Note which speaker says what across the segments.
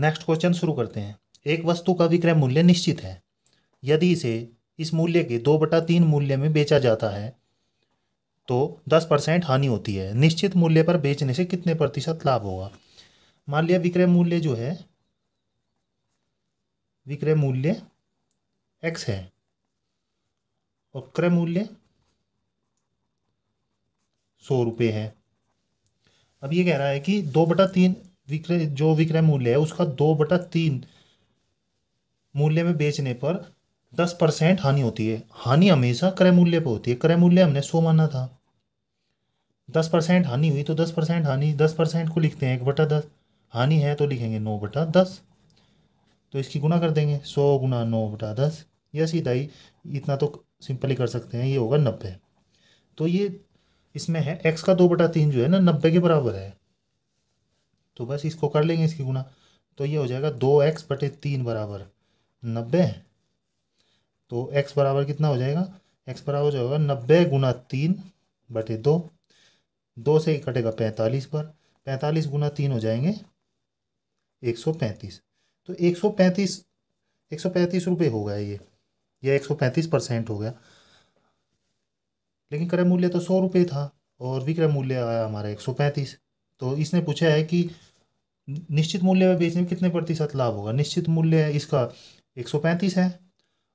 Speaker 1: Next question शुरू करते हैं। एक वस्तु का विक्रय मूल्य निश्चित है। यदि इसे इस मूल्य के दो बटा तीन मूल्य में बेचा जाता है तो दस परसेंट हानि होती है। निश्चित मूल्य पर बेचने से कितने प्रतिशत लाभ होगा? मान लिया विक्रय मूल्य जो है, विक्रय मूल्य एक्स है। और क्रय मूल्य सौ रुपये है। अब ये कह रहा है कि दो बटा तीन विक्रय जो विक्रय मूल्य है, उसका दो बटा तीन मूल्य में बेचने पर दस परसेंट हानि होती है। हानि हमेशा क्रय मूल्य पर होती है। क्रय मूल्य हमने सौ माना था। दस परसेंट हानि हुई तो दस परसेंट हानि, दस परसेंट को लिखते हैं एक बटा दस। हानि है तो लिखेंगे नौ बटा दस। तो इसकी गुना कर देंगे। सौ गुना नौ बटा दस। या सीधा ही इतना तो सिंपली कर सकते हैं। ये होगा नब्बे। तो ये इसमें है एक्स का दो बटा तीन जो है ना, नब्बे के बराबर है। तो बस इसको कर लेंगे इसकी गुना। तो ये हो जाएगा दो एक्स बटे तीन बराबर नब्बे। तो एक्स बराबर कितना हो जाएगा? एक्स बराबर हो जाएगा नब्बे गुना तीन बटे दो। दो से कटेगा पैंतालीस पर। पैंतालीस गुना तीन हो जाएँगे एक सौ पैंतीस। तो एक सौ पैंतीस, एक सौ पैंतीस रुपये हो गया ये। या एक सौ पैंतीस परसेंट हो गया। लेकिन क्रय मूल्य तो सौ रुपये था और विक्रय मूल्य आया हमारा एक सौ पैंतीस। तो इसने पूछा है कि निश्चित मूल्य में बेचने में कितने प्रतिशत लाभ होगा? निश्चित मूल्य इसका एक सौ पैंतीस है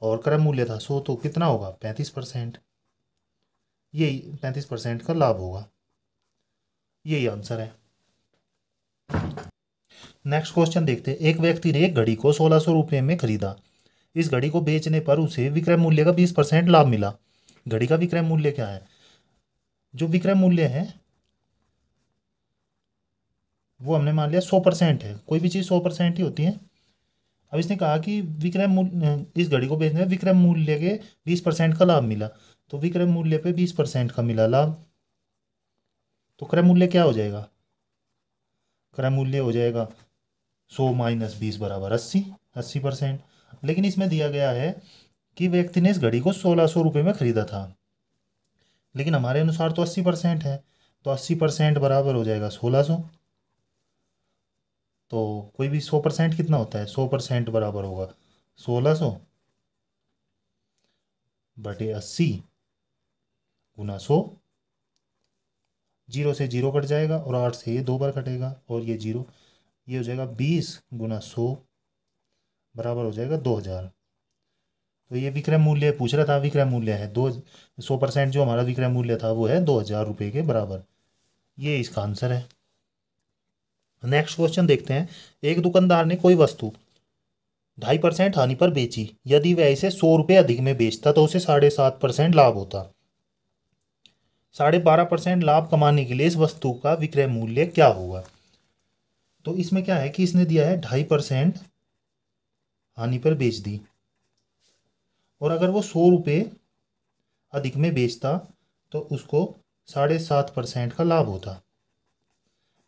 Speaker 1: और क्रय मूल्य था सो तो कितना होगा? पैंतीस परसेंट। यही पैंतीस परसेंट का लाभ होगा। यही आंसर है। नेक्स्ट क्वेश्चन देखते हैं। एक व्यक्ति ने एक घड़ी को सोलह सौ रुपये में खरीदा। इस घड़ी को बेचने पर उसे विक्रय मूल्य का बीस परसेंट लाभ मिला। घड़ी का विक्रय मूल्य क्या है? जो विक्रय मूल्य है वो हमने मान लिया सौ परसेंट है। कोई भी चीज़ सौ परसेंट ही होती है। अब इसने कहा कि विक्रय मूल्य इस घड़ी को बेचने में विक्रय मूल्य के बीस परसेंट का लाभ मिला। तो विक्रय मूल्य पे बीस परसेंट का मिला लाभ। तो क्रय मूल्य क्या हो जाएगा? क्रय मूल्य हो जाएगा सौ माइनस बीस बराबर अस्सी अस्सी परसेंट। लेकिन इसमें दिया गया है कि व्यक्ति ने इस घड़ी को सोलह सौ रुपये में खरीदा था। लेकिन हमारे अनुसार तो अस्सी परसेंट है। तो अस्सी परसेंट बराबर हो जाएगा सोलह सौ। तो कोई भी सौ परसेंट कितना होता है? सौ परसेंट बराबर होगा। सोलह सौ बटे अस्सी गुना सौ, ज़ीरो से ज़ीरो कट जाएगा और आठ से ये दो बार कटेगा और ये ज़ीरो, ये हो जाएगा बीस गुना सौ बराबर हो जाएगा दो हज़ार। तो ये विक्रय मूल्य पूछ रहा था, विक्रय मूल्य है। दो, सौ परसेंट जो हमारा विक्रय मूल्य था वो है दो हज़ार रुपये के बराबर। ये इसका आंसर है। नेक्स्ट क्वेश्चन देखते हैं। एक दुकानदार ने कोई वस्तु ढाई परसेंट हानि पर बेची। यदि वह इसे सौ रुपये अधिक में बेचता तो उसे साढ़े सात परसेंट लाभ होता। साढ़े बारह परसेंट लाभ कमाने के लिए इस वस्तु का विक्रय मूल्य क्या होगा तो इसमें क्या है कि इसने दिया है ढाई परसेंट हानि पर बेच दी। और अगर वो सौ रुपये अधिक में बेचता तो उसको साढ़े सात परसेंट का लाभ होता।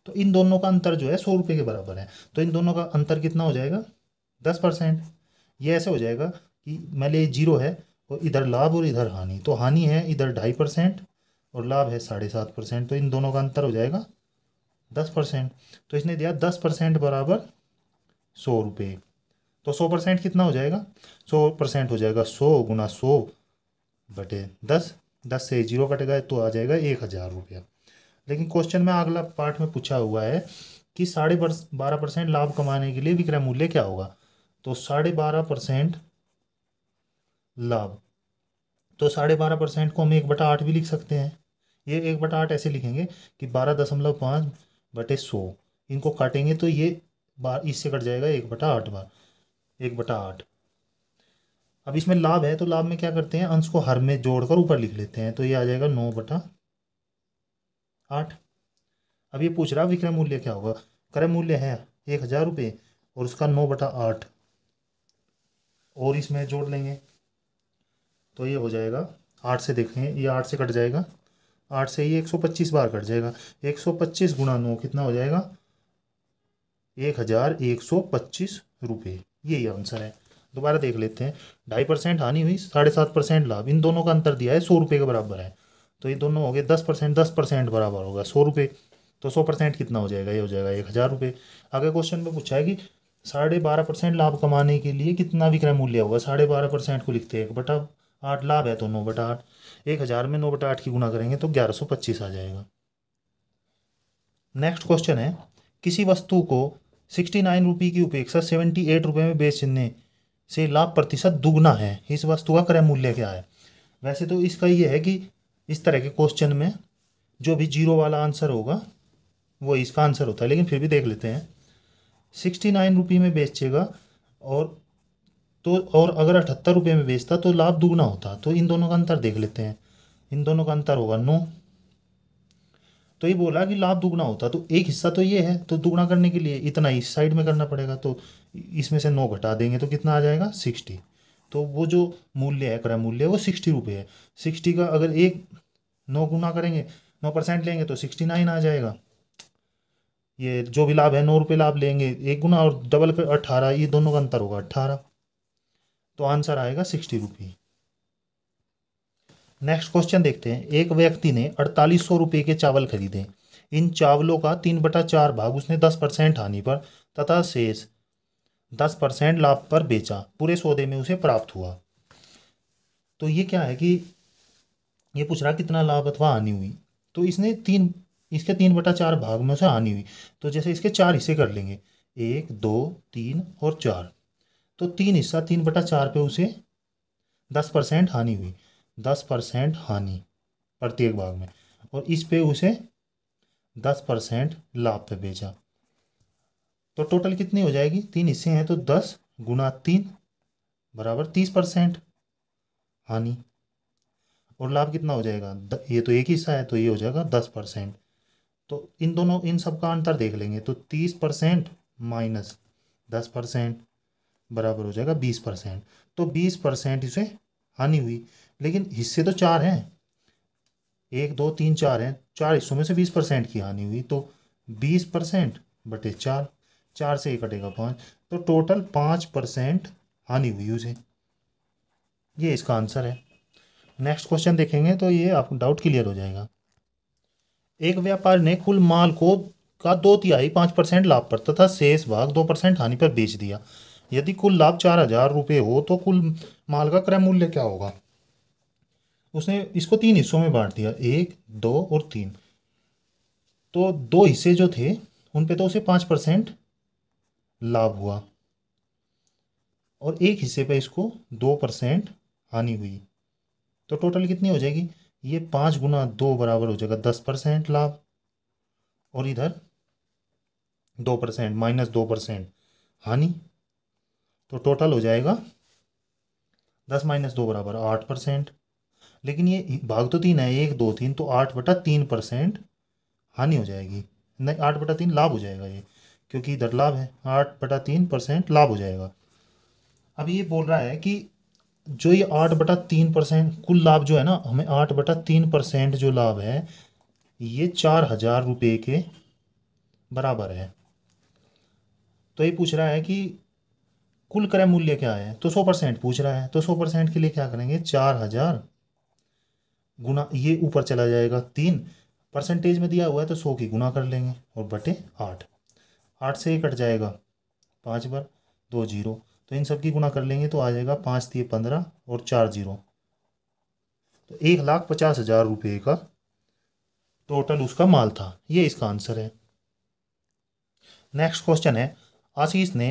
Speaker 1: तो इन दोनों का अंतर जो है सौ रुपये के बराबर है। तो इन दोनों का अंतर कितना हो जाएगा? दस परसेंट। ये ऐसे हो जाएगा कि मान लीजिए ज़ीरो है और इधर लाभ और इधर हानि। तो हानि है इधर ढाई परसेंट और लाभ है साढ़े सात परसेंट। तो इन दोनों का अंतर हो जाएगा दस परसेंट। तो इसने दिया दस परसेंट बराबर सौ रुपये तो सौ परसेंट कितना हो जाएगा? सौ परसेंट हो जाएगा सौ गुना सौ बटे दस। दस से ज़ीरो कटेगा तो आ जाएगा एक हज़ार रुपया। लेकिन क्वेश्चन में अगला पार्ट में पूछा हुआ है कि साढ़े बारह परसेंट लाभ कमाने के लिए विक्रय मूल्य क्या होगा? तो साढ़े बारह परसेंट लाभ। तो साढ़े बारह परसेंट को हम एक बटा आठ भी लिख सकते हैं। ये एक बटा आठ ऐसे लिखेंगे कि बारह दशमलव पाँच बटे सौ। इनको काटेंगे तो ये बार, इससे कट जाएगा एक बटा आठ बार, एक बटा आठ। अब इसमें लाभ है तो लाभ में क्या करते हैं? अंश को हर में जोड़कर ऊपर लिख लेते हैं तो ये आ जाएगा नौ बटा आठ। अब ये पूछ रहा विक्रय मूल्य क्या होगा? क्रय मूल्य है एक हज़ार रुपये और उसका नौ बटा आठ। और इसमें जोड़ लेंगे तो ये हो जाएगा, आठ से देखेंगे ये आठ से कट जाएगा। आठ से ये एक सौ पच्चीस बार कट जाएगा। एक सौ पच्चीस गुणा नौ कितना हो जाएगा? एक हज़ार एक सौ पच्चीस रुपये यही आंसर है। दोबारा देख लेते हैं। ढाई परसेंट हानि हुई, साढ़े सात परसेंट लाभ। इन दोनों का अंतर दिया है, सौ रुपये के बराबर है। तो ये दोनों हो गए, दस परसेंट दस परसेंट बराबर होगा, सौ रुपये तो सौ परसेंट कितना हो जाएगा? ये हो जाएगा एक हज़ार रुपये आगे क्वेश्चन में पूछा है कि साढ़े बारह परसेंट लाभ कमाने के लिए कितना विक्रय मूल्य होगा? साढ़े बारह परसेंट को लिखते हैं, एक बटा आठ लाभ है तो नौ बटा आठ। एक हज़ार में नौ बटा आठ की गुना करेंगे तो ग्यारह सौ पच्चीस आ जाएगा। नेक्स्ट क्वेश्चन है, किसी वस्तु को सिक्सटी नाइन रुपये की उपेक्षा सेवेंटी एट रुपये में बेचने से लाभ प्रतिशत दुगना है। इस वस्तु का क्रय मूल्य क्या है? वैसे तो इसका ये है कि इस तरह के क्वेश्चन में जो भी ज़ीरो वाला आंसर होगा, वो इसका आंसर होता है। लेकिन फिर भी देख लेते हैं। सिक्सटी नाइन रुपये में बेचेगा और तो और अगर अठहत्तर रुपये में बेचता तो लाभ दुगना होता। तो इन दोनों का अंतर देख लेते हैं। इन दोनों का अंतर होगा नो। तो ये बोला कि लाभ दुगना होता। तो एक हिस्सा तो ये है तो दुगना करने के लिए इतना इस साइड में करना पड़ेगा तो इसमें से नौ घटा देंगे तो कितना आ जाएगा? सिक्सटी तो वो जो मूल्य है क्रय मूल्य वो सिक्सटी रुपये है। सिक्सटी का अगर एक नौ गुना करेंगे, नौ परसेंट लेंगे तो सिक्सटी नाइन आ जाएगा। ये जो भी लाभ है, नौ रुपये लाभ लेंगे, एक गुना और डबल कर अट्ठारह ये दोनों का अंतर होगा अट्ठारह तो आंसर आएगा सिक्सटी रुपये। नेक्स्ट क्वेश्चन देखते हैं। एक व्यक्ति ने अड़तालीस सौ रुपये के चावल खरीदे। इन चावलों का तीन बटा चार भाग, उसने दस परसेंट हानि पर, तथा शेष दस परसेंट लाभ पर बेचा। पूरे सौदे में उसे प्राप्त हुआ। तो ये क्या है कि ये पूछ रहा कितना लाभ अथवा हानि हुई। तो इसने तीन, इसके तीन बटा चार भाग में उसे हानि हुई। तो जैसे इसके चार हिस्से कर लेंगे। एक, दो, तीन और चार। तो तीन हिस्सा, तीन बटा चार पे उसे दस परसेंट हानि हुई। दस परसेंट हानि प्रत्येक भाग में। और इस पे उसे दस परसेंट लाभ पे बेचा। तो टोटल कितनी हो जाएगी? तीन हिस्से हैं तो दस गुना तीन बराबर तीस परसेंट। हानि और लाभ कितना हो जाएगा? द, ये तो एक हिस्सा है तो ये हो जाएगा दस परसेंट। तो इन दोनों इन सब का अंतर देख लेंगे तो तीस परसेंट माइनस दस परसेंट बराबर हो जाएगा बीस परसेंट। तो बीस परसेंट इसे हानि हुई। लेकिन हिस्से तो चार हैं। एक दो तीन चार हैं। चार हिस्सों में से बीस परसेंट की हानि हुई तो बीस परसेंट बटे चार चार से ही कटेगा पाँच। तो टोटल पाँच परसेंट हानि हुई उसे। ये इसका आंसर है। नेक्स्ट क्वेश्चन देखेंगे तो ये आपको डाउट क्लियर हो जाएगा। एक व्यापारी ने कुल माल को का दो तिहाई पाँच परसेंट लाभ पर तथा शेष भाग दो परसेंट हानि पर बेच दिया। यदि कुल लाभ चार हज़ार रुपये हो तो कुल माल का क्रय मूल्य क्या होगा? उसने इसको तीन हिस्सों में बांट दिया। एक, दो और तीन। तो दो हिस्से जो थे, उन पे तो उसे पाँच परसेंट लाभ हुआ। और एक हिस्से पे इसको दो परसेंट हानि हुई। तो टोटल कितनी हो जाएगी? ये पाँच गुना दो बराबर हो जाएगा दस परसेंट लाभ। और इधर दो परसेंट, माइनस दो परसेंट हानि। तो टोटल हो जाएगा दस माइनस दो बराबर आठ परसेंट। लेकिन ये भाग तो तीन है, एक, दो, तीन तो आठ बटा तीन परसेंट हानि हो जाएगी। नहीं, आठ बटा तीन लाभ हो जाएगा ये। क्योंकि इधर लाभ है, आठ बटा तीन परसेंट लाभ हो जाएगा। अब ये बोल रहा है कि जो ये आठ बटा तीन परसेंट कुल लाभ जो है ना, हमें आठ बटा तीन परसेंट जो लाभ है, ये चार हज़ार रुपये के बराबर है। तो ये पूछ रहा है कि कुल क्रय मूल्य क्या है? तो सौ परसेंट पूछ रहा है। तो सौ परसेंट के लिए क्या करेंगे? चार हज़ार गुना, ये ऊपर चला जाएगा तीन। परसेंटेज में दिया हुआ है तो सौ की गुना कर लेंगे और बटे आठ। आठ से ही कट जाएगा। पाँच बार दो ज़ीरो तो इन सब की गुना कर लेंगे तो आ जाएगा पाँच तीन पंद्रह और चार ज़ीरो तो एक लाख पचास हज़ार रुपये का टोटल उसका माल था। ये इसका आंसर है। नेक्स्ट क्वेश्चन है। आशीष ने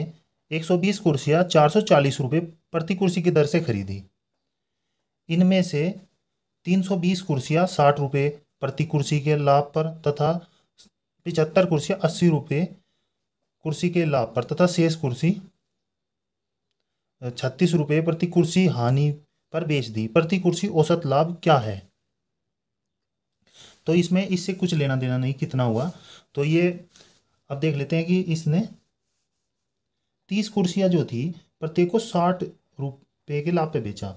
Speaker 1: 120 कुर्सियाँ चार सौ चालीस रुपये प्रति कुर्सी की दर से खरीदी। इनमें से 320 कुर्सियाँ साठ रुपये प्रति कुर्सी के लाभ पर तथा पिचहत्तर कुर्सियाँ अस्सी रुपये कुर्सी के लाभ पर तथा शेष कुर्सी छत्तीस रुपये प्रति कुर्सी हानि पर बेच दी। प्रति कुर्सी औसत लाभ क्या है? तो इसमें इससे कुछ लेना देना नहीं, कितना हुआ? तो ये अब देख लेते हैं कि इसने तीस कुर्सियाँ जो थी, प्रत्येक को साठ रुपये के लाभ पे बेचा।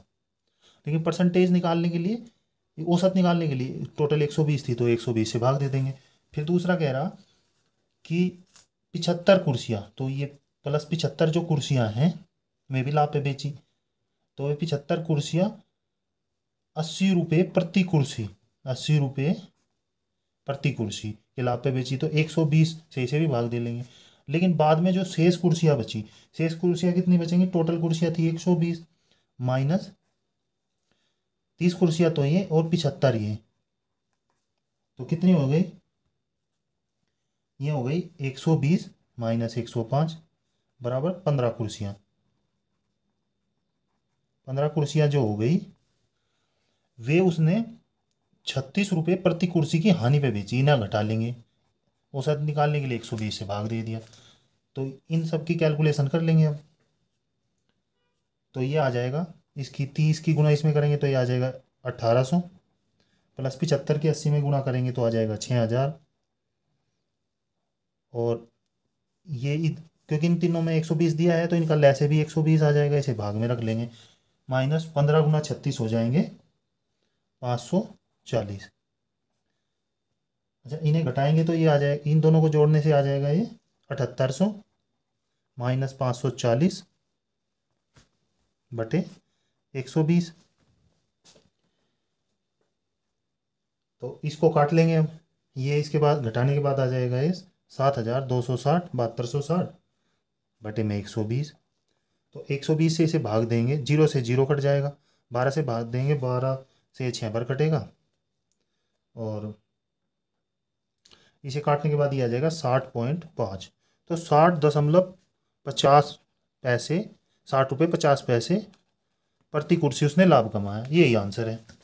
Speaker 1: लेकिन परसेंटेज निकालने के लिए, औसत निकालने के लिए टोटल एक सौ बीस थी तो एक सौ बीस से भाग दे देंगे। फिर दूसरा कह रहा कि पिछहत्तर कुर्सियाँ तो ये प्लस पिछहत्तर जो कुर्सियाँ हैं, में भी लाभ पे बेची। तो ये पिछहत्तर कुर्सियाँ, अस्सी रुपये प्रति कुर्सी, अस्सी रुपये प्रति कुर्सी के लाभ पे बेची तो एक सौ बीस से इसे भी भाग दे लेंगे। लेकिन बाद में जो शेष कुर्सियाँ बची, शेष कुर्सियाँ कितनी बचेंगी? टोटल कुर्सियाँ थी एक सौ बीस माइनस तीस कुर्सियाँ तो ये, और पिछहत्तर ये। तो कितनी हो गई? ये हो गई एक सौ बीस माइनस एक सौ पाँच बराबर पंद्रह कुर्सियाँ। पंद्रह कुर्सियाँ जो हो गई, वे उसने छत्तीस रुपये प्रति कुर्सी की हानि पे बेची, इन्हें घटा लेंगे। औसत निकालने के लिए एक सौ बीस से भाग दे दिया। तो इन सब की कैलकुलेशन कर लेंगे अब तो ये आ जाएगा, इसकी तीस की गुना इसमें करेंगे तो ये आ जाएगा अट्ठारह सौ, प्लस पिचहत्तर की अस्सी में गुना करेंगे तो आ जाएगा छः हज़ार। और ये क्योंकि इन तीनों में एक सौ बीस दिया है तो इनका लैसे भी एक सौ बीस आ जाएगा, इसे भाग में रख लेंगे। माइनस पंद्रह गुना छत्तीस हो जाएँगे, पाँच सौ चालीस। अच्छा इन्हें घटाएँगे तो ये आ जाएगा इन दोनों को जोड़ने से आ जाएगा ये अठहत्तर सौ, माइनस पाँच सौ चालीस बटे एक सौ बीस। तो इसको काट लेंगे अब ये इसके बाद, घटाने के बाद आ जाएगा ये सात हज़ार दो सौ साठ, बहत्तर सौ साठ, बटे में एक सौ बीस। तो एक सौ बीस से इसे भाग देंगे, ज़ीरो से ज़ीरो कट जाएगा, बारह से भाग देंगे, बारह से छः बार कटेगा। और इसे काटने के बाद ये आ जाएगा साठ पॉइंट पाँच। तो साठ दशमलव पचास पैसे, साठ रुपये पचास पैसे प्रति कुर्सी उसने लाभ कमाया। यही आंसर है।